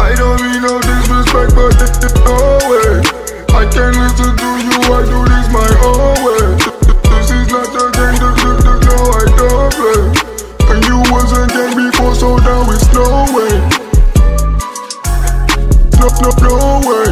I don't mean no disrespect but it's way. I can't listen to you, I do this my own way. This is not a game, the, the, no I don't play. And you wasn't game before so now it's no way. No, no, no way.